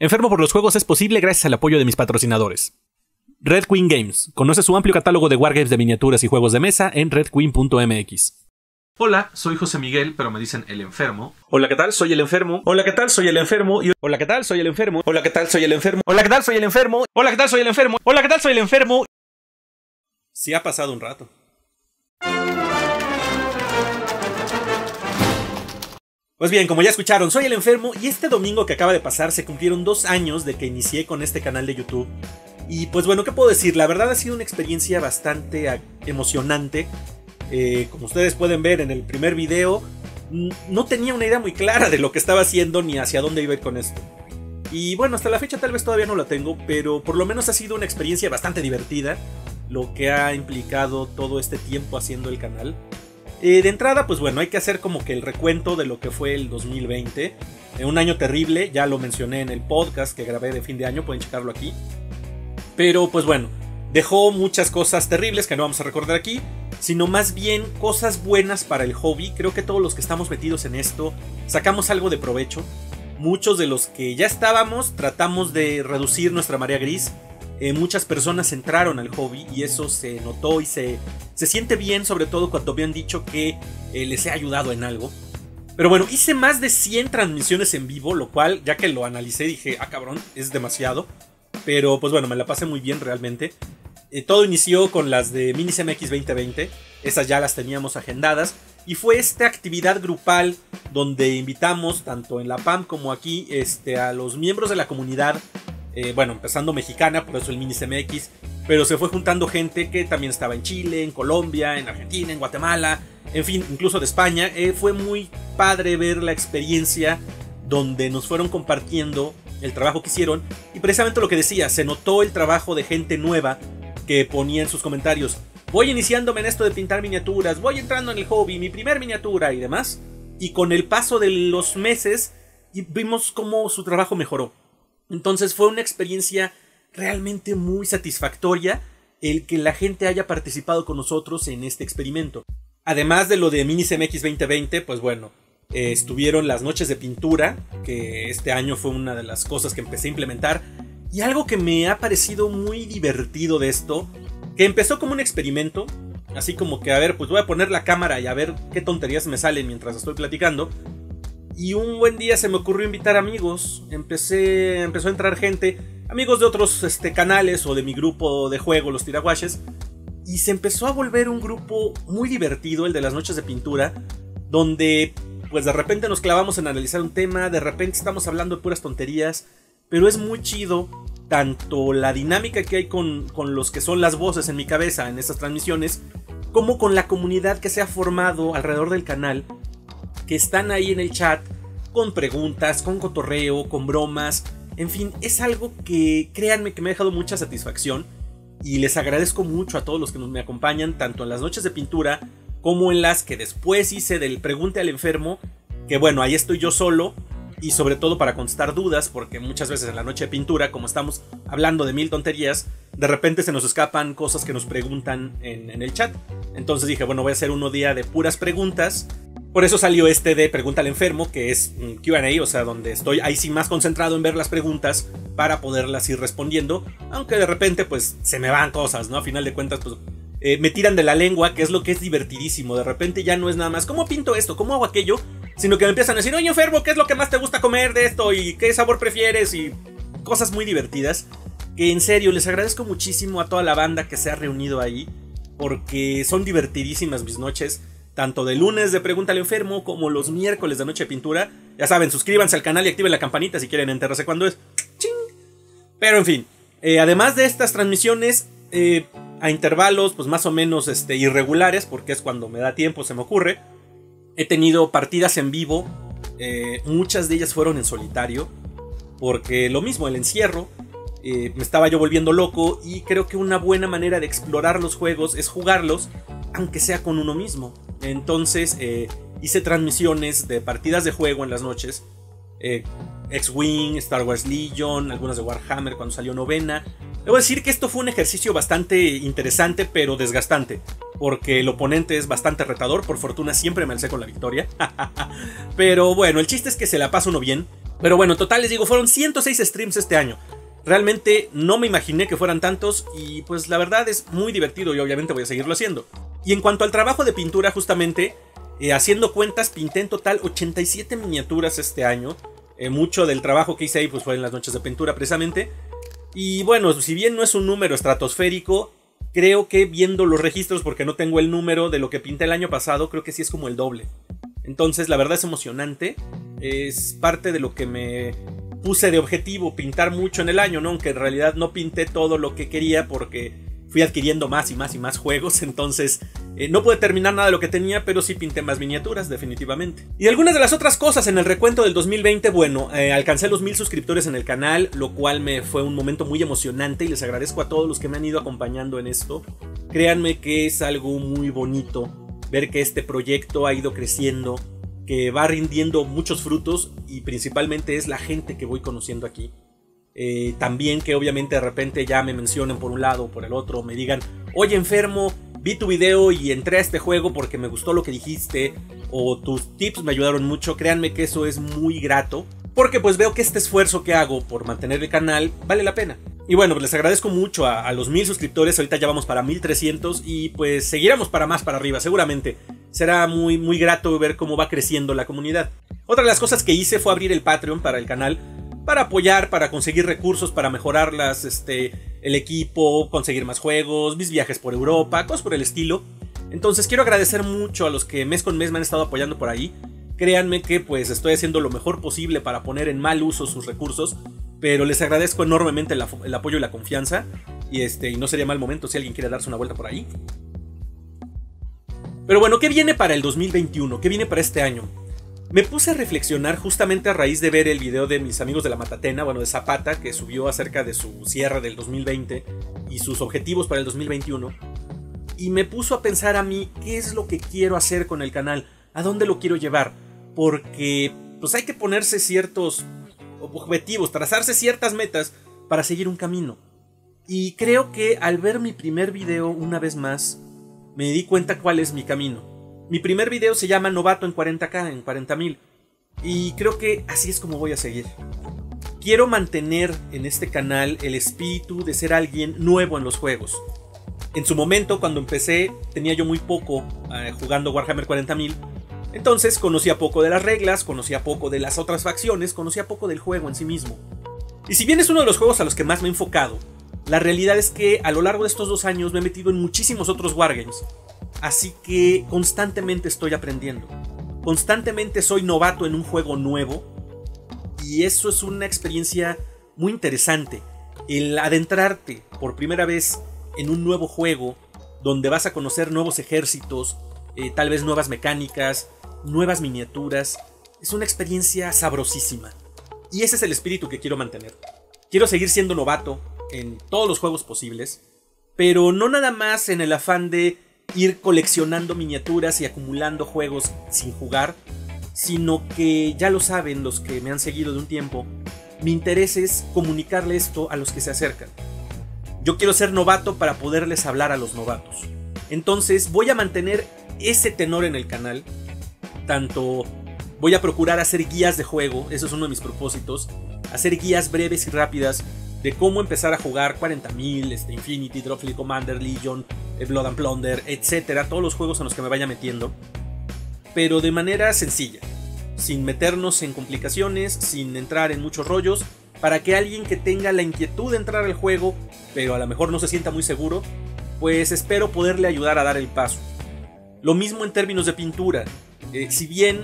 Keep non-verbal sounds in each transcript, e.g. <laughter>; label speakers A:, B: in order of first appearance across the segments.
A: Enfermo por los juegos es posible gracias al apoyo de mis patrocinadores. Red Queen Games. Conoce su amplio catálogo de wargames de miniaturas y juegos de mesa en redqueen.mx.
B: Hola, soy José Miguel, pero me dicen el enfermo.
A: Hola, ¿qué tal? Soy el enfermo.
B: Hola, ¿qué tal? Soy el enfermo. Y...
A: Hola, ¿qué tal? Soy el enfermo.
B: Hola, ¿qué tal? Soy el enfermo.
A: Hola, ¿qué tal? Soy el enfermo.
B: Hola, ¿qué tal? Soy el enfermo. Hola, ¿qué tal? Soy el enfermo.
A: Sí ha pasado un rato. Pues bien, como ya escucharon, soy el enfermo y este domingo que acaba de pasar se cumplieron dos años de que inicié con este canal de YouTube. Y pues bueno, ¿qué puedo decir? La verdad ha sido una experiencia bastante emocionante. Eh, como ustedes pueden ver en el primer video, no tenía una idea muy clara de lo que estaba haciendo ni hacia dónde iba a ir con esto. Y bueno, hasta la fecha tal vez todavía no la tengo, pero por lo menos ha sido una experiencia bastante divertida lo que ha implicado todo este tiempo haciendo el canal. De entrada, pues bueno, hay que hacer como que el recuento de lo que fue el 2020. Eh, un año terrible, ya lo mencioné en el podcast que grabé de fin de año, pueden checarlo aquí. Pero pues bueno, dejó muchas cosas terribles que no vamos a recordar aquí, sino más bien cosas buenas para el hobby. Creo que todos los que estamos metidos en esto sacamos algo de provecho. Muchos de los que ya estábamos tratamos de reducir nuestra marea gris eh, muchas personas entraron al hobby y eso se notó y se, se siente bien, sobre todo cuando habían dicho que eh, les he ayudado en algo. Pero bueno, hice más de 100 transmisiones en vivo, lo cual, ya que lo analicé, dije, ah cabrón, es demasiado. Pero pues bueno, me la pasé muy bien realmente. Eh, todo inició con las de Minis MX 2020, esas ya las teníamos agendadas. Y fue esta actividad grupal donde invitamos, tanto en la PAM como aquí, este, a los miembros de la comunidad eh, bueno, empezando mexicana, por eso el Mini CMX, pero se fue juntando gente que también estaba en Chile, en Colombia, en Argentina, en Guatemala, en fin, incluso de España. Eh, fue muy padre ver la experiencia donde nos fueron compartiendo el trabajo que hicieron. Y precisamente lo que decía, se notó el trabajo de gente nueva que ponía en sus comentarios, voy iniciándome en esto de pintar miniaturas, voy entrando en el hobby, mi primer miniatura y demás, y con el paso de los meses vimos cómo su trabajo mejoró entonces fue una experiencia realmente muy satisfactoria el que la gente haya participado con nosotros en este experimento. Además de lo de Mini CMX 2020, pues bueno, eh, estuvieron las noches de pintura, que este año fue una de las cosas que empecé a implementar. Y algo que me ha parecido muy divertido de esto, que empezó como un experimento, así como que a ver, pues voy a poner la cámara y a ver qué tonterías me salen mientras estoy platicando. Y un buen día se me ocurrió invitar amigos. Empecé, empezó a entrar gente, amigos de otros este, canales o de mi grupo de juego, los tiraguaches. Y se empezó a volver un grupo muy divertido, el de las noches de pintura, donde pues de repente nos clavamos en analizar un tema, de repente estamos hablando de puras tonterías, pero es muy chido tanto la dinámica que hay con, con los que son las voces en mi cabeza en estas transmisiones, como con la comunidad que se ha formado alrededor del canal que están ahí en el chat con preguntas, con cotorreo, con bromas. En fin, es algo que créanme que me ha dejado mucha satisfacción y les agradezco mucho a todos los que me acompañan, tanto en las noches de pintura como en las que después hice del Pregunte al Enfermo, que bueno, ahí estoy yo solo y sobre todo para contestar dudas, porque muchas veces en la noche de pintura, como estamos hablando de mil tonterías, de repente se nos escapan cosas que nos preguntan en, el chat. Entonces dije, bueno, voy a hacer uno día de puras preguntas por eso salió este de Pregunta al Enfermo, que es un QA, o sea, donde estoy ahí sí más concentrado en ver las preguntas para poderlas ir respondiendo. Aunque de repente, pues, se me van cosas, ¿no? A final de cuentas, pues, eh, me tiran de la lengua, que es lo que es divertidísimo. De repente ya no es nada más, ¿cómo pinto esto? ¿Cómo hago aquello? Sino que me empiezan a decir, oye, enfermo, ¿qué es lo que más te gusta comer de esto? ¿Y qué sabor prefieres? Y cosas muy divertidas. Que en serio, les agradezco muchísimo a toda la banda que se ha reunido ahí. Porque son divertidísimas mis noches tanto de lunes de Pregunta al Enfermo como los miércoles de Noche de Pintura. Ya saben, suscríbanse al canal y activen la campanita si quieren enterarse cuando es. ¡Ching! Pero en fin, eh, además de estas transmisiones eh, a intervalos pues más o menos este, irregulares, porque es cuando me da tiempo, se me ocurre, he tenido partidas en vivo. Eh, muchas de ellas fueron en solitario, porque lo mismo, el encierro. me estaba yo volviendo loco y creo que una buena manera de explorar los juegos es jugarlos, aunque sea con uno mismo. Entonces eh, hice transmisiones de partidas de juego en las noches. Eh, X-Wing, Star Wars Legion, algunas de Warhammer cuando salió novena. Debo decir que esto fue un ejercicio bastante interesante pero desgastante. Porque el oponente es bastante retador. Por fortuna siempre me alcé con la victoria. <laughs> pero bueno, el chiste es que se la pasa uno bien. Pero bueno, total les digo, fueron 106 streams este año. Realmente no me imaginé que fueran tantos y pues la verdad es muy divertido y obviamente voy a seguirlo haciendo. Y en cuanto al trabajo de pintura, justamente, eh, haciendo cuentas, pinté en total 87 miniaturas este año. Eh, mucho del trabajo que hice ahí pues fue en las noches de pintura precisamente. Y bueno, si bien no es un número estratosférico, creo que viendo los registros, porque no tengo el número de lo que pinté el año pasado, creo que sí es como el doble. Entonces, la verdad es emocionante. Es parte de lo que me puse de objetivo, pintar mucho en el año, ¿no? Aunque en realidad no pinté todo lo que quería porque fui adquiriendo más y más y más juegos, entonces eh, no pude terminar nada de lo que tenía, pero sí pinté más miniaturas, definitivamente. Y algunas de las otras cosas en el recuento del 2020, bueno, eh, alcancé los mil suscriptores en el canal, lo cual me fue un momento muy emocionante y les agradezco a todos los que me han ido acompañando en esto. Créanme que es algo muy bonito ver que este proyecto ha ido creciendo, que va rindiendo muchos frutos y principalmente es la gente que voy conociendo aquí. Eh, también que obviamente de repente ya me mencionen por un lado o por el otro, me digan, oye enfermo, vi tu video y entré a este juego porque me gustó lo que dijiste o tus tips me ayudaron mucho, créanme que eso es muy grato, porque pues veo que este esfuerzo que hago por mantener el canal vale la pena. Y bueno, pues les agradezco mucho a, a los mil suscriptores, ahorita ya vamos para 1300 y pues seguiremos para más para arriba, seguramente. Será muy, muy grato ver cómo va creciendo la comunidad. Otra de las cosas que hice fue abrir el Patreon para el canal para apoyar, para conseguir recursos, para mejorar las, este, el equipo, conseguir más juegos, mis viajes por Europa, cosas por el estilo. Entonces quiero agradecer mucho a los que mes con mes me han estado apoyando por ahí. Créanme que pues estoy haciendo lo mejor posible para poner en mal uso sus recursos, pero les agradezco enormemente el, el apoyo y la confianza. Y este, y no sería mal momento si alguien quiere darse una vuelta por ahí. Pero bueno, ¿qué viene para el 2021? ¿Qué viene para este año? Me puse a reflexionar justamente a raíz de ver el video de mis amigos de la Matatena, bueno, de Zapata, que subió acerca de su cierre del 2020 y sus objetivos para el 2021. Y me puso a pensar a mí qué es lo que quiero hacer con el canal, a dónde lo quiero llevar, porque pues hay que ponerse ciertos objetivos, trazarse ciertas metas para seguir un camino. Y creo que al ver mi primer video una vez más, me di cuenta cuál es mi camino. Mi primer video se llama Novato en 40k, en 40.000. Y creo que así es como voy a seguir. Quiero mantener en este canal el espíritu de ser alguien nuevo en los juegos. En su momento, cuando empecé, tenía yo muy poco eh, jugando Warhammer 40.000. Entonces conocía poco de las reglas, conocía poco de las otras facciones, conocía poco del juego en sí mismo. Y si bien es uno de los juegos a los que más me he enfocado, la realidad es que a lo largo de estos dos años me he metido en muchísimos otros wargames. Así que constantemente estoy aprendiendo. Constantemente soy novato en un juego nuevo. Y eso es una experiencia muy interesante. El adentrarte por primera vez en un nuevo juego donde vas a conocer nuevos ejércitos, eh, tal vez nuevas mecánicas, nuevas miniaturas. Es una experiencia sabrosísima. Y ese es el espíritu que quiero mantener. Quiero seguir siendo novato en todos los juegos posibles, pero no nada más en el afán de ir coleccionando miniaturas y acumulando juegos sin jugar, sino que ya lo saben los que me han seguido de un tiempo, mi interés es comunicarle esto a los que se acercan. Yo quiero ser novato para poderles hablar a los novatos. Entonces voy a mantener ese tenor en el canal. Tanto voy a procurar hacer guías de juego, eso es uno de mis propósitos. Hacer guías breves y rápidas de cómo empezar a jugar 40.000, este, Infinity, Droplet Commander, Legion, eh, Blood and Plunder, etcétera, todos los juegos en los que me vaya metiendo, pero de manera sencilla, sin meternos en complicaciones, sin entrar en muchos rollos, para que alguien que tenga la inquietud de entrar al juego, pero a lo mejor no se sienta muy seguro, pues espero poderle ayudar a dar el paso. Lo mismo en términos de pintura. Eh, si bien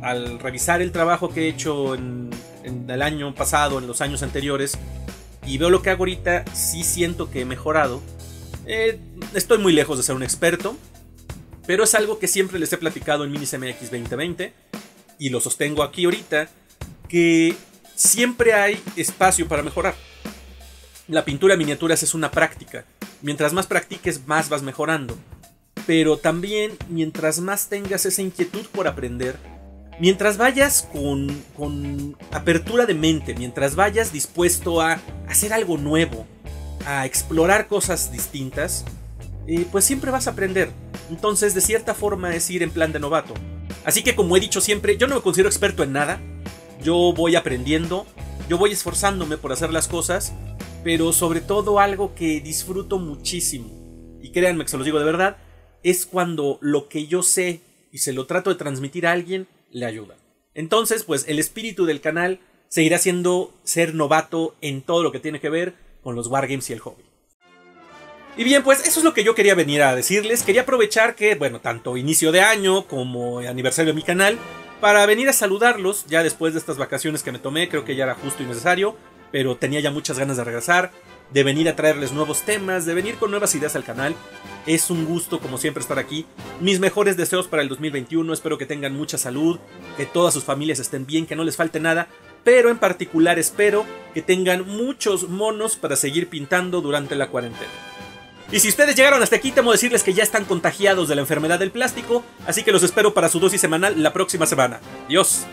A: al revisar el trabajo que he hecho en, el año pasado, en los años anteriores, y veo lo que hago ahorita, sí siento que he mejorado. Eh, estoy muy lejos de ser un experto, pero es algo que siempre les he platicado en Minis MX 2020 y lo sostengo aquí ahorita, que siempre hay espacio para mejorar. La pintura de miniaturas es una práctica. Mientras más practiques, más vas mejorando. Pero también, mientras más tengas esa inquietud por aprender, mientras vayas con, apertura de mente, mientras vayas dispuesto a hacer algo nuevo, a explorar cosas distintas, eh, pues siempre vas a aprender. Entonces, de cierta forma, es ir en plan de novato. Así que, como he dicho siempre, yo no me considero experto en nada, yo voy aprendiendo, yo voy esforzándome por hacer las cosas, pero sobre todo algo que disfruto muchísimo, y créanme que se los digo de verdad, es cuando lo que yo sé y se lo trato de transmitir a alguien, le ayuda. Entonces, pues el espíritu del canal seguirá siendo ser novato en todo lo que tiene que ver con los wargames y el hobby. Y bien, pues eso es lo que yo quería venir a decirles. Quería aprovechar que, bueno, tanto inicio de año como aniversario de mi canal, para venir a saludarlos ya después de estas vacaciones que me tomé, creo que ya era justo y necesario, pero tenía ya muchas ganas de regresar, de venir a traerles nuevos temas, de venir con nuevas ideas al canal. Es un gusto, como siempre, estar aquí. Mis mejores deseos para el 2021. Espero que tengan mucha salud, que todas sus familias estén bien, que no les falte nada. Pero en particular espero que tengan muchos monos para seguir pintando durante la cuarentena. Y si ustedes llegaron hasta aquí, temo decirles que ya están contagiados de la enfermedad del plástico, así que los espero para su dosis semanal la próxima semana. Dios.